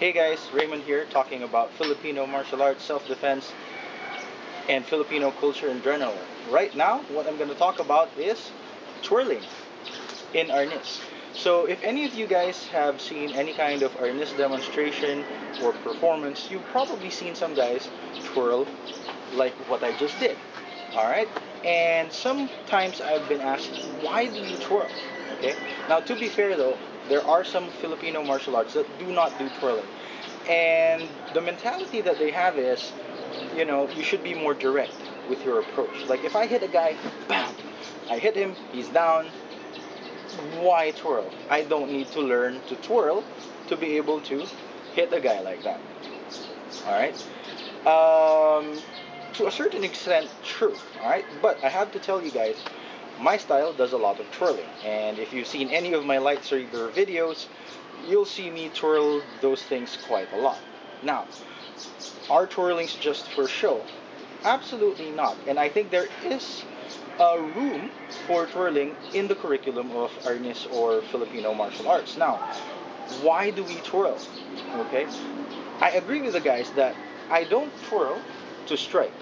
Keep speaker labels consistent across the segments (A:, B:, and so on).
A: Hey guys, Raymond here talking about Filipino martial arts, self-defense, and Filipino culture in general. Right now, what I'm going to talk about is twirling in arnis. So if any of you guys have seen any kind of arnis demonstration or performance, you've probably seen some guys twirl like what I just did. Alright? And sometimes I've been asked, why do you twirl? Okay? Now to be fair though, there are some Filipino martial arts that do not do twirling. And the mentality that they have is, you know, you should be more direct with your approach. Like if I hit a guy, bam, I hit him, he's down. Why twirl? I don't need to learn to twirl to be able to hit a guy like that. All right. Um, to a certain extent, true. All right. But I have to tell you guys, my style does a lot of twirling. And if you've seen any of my lightsaber videos, you'll see me twirl those things quite a lot. Now, are twirlings just for show? Absolutely not. And I think there is a room for twirling in the curriculum of Arnis or Filipino martial arts. Now, why do we twirl? Okay? I agree with the guys that I don't twirl to strike.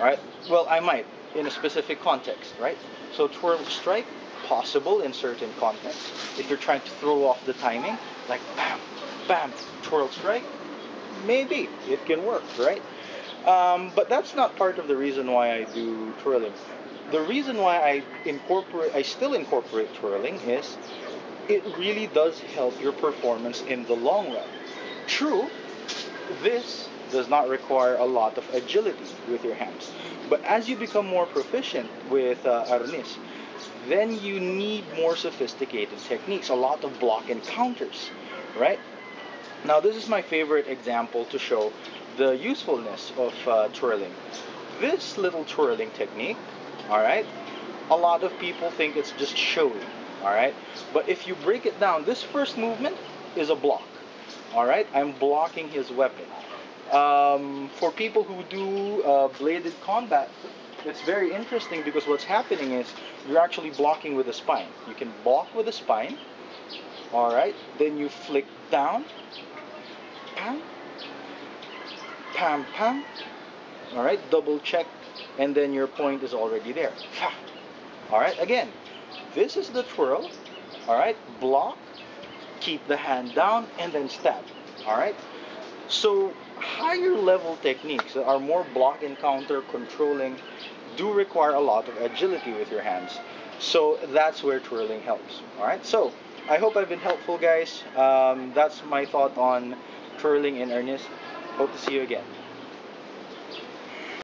A: Right? Well, I might in a specific context, right? So twirl strike possible in certain contexts. If you're trying to throw off the timing, like bam, bam, twirl strike, maybe it can work, right? Um, but that's not part of the reason why I do twirling. The reason why I incorporate, I still incorporate twirling is it really does help your performance in the long run. True, this does not require a lot of agility with your hands. But as you become more proficient with uh, arnis, then you need more sophisticated techniques, a lot of block and counters, right? Now, this is my favorite example to show the usefulness of uh, twirling. This little twirling technique, all right, a lot of people think it's just showy, all right? But if you break it down, this first movement is a block, all right? I'm blocking his weapon. Um, for people who do uh, bladed combat, it's very interesting because what's happening is you're actually blocking with the spine. You can block with the spine, all right? Then you flick down, pam, pam, pam, all right? Double check, and then your point is already there. All right, again, this is the twirl, all right? Block, keep the hand down, and then stab, all right? So higher level techniques that are more block and counter controlling do require a lot of agility with your hands. So that's where twirling helps. All right. So I hope I've been helpful, guys. Um, that's my thought on twirling in arnis. Hope to see you again.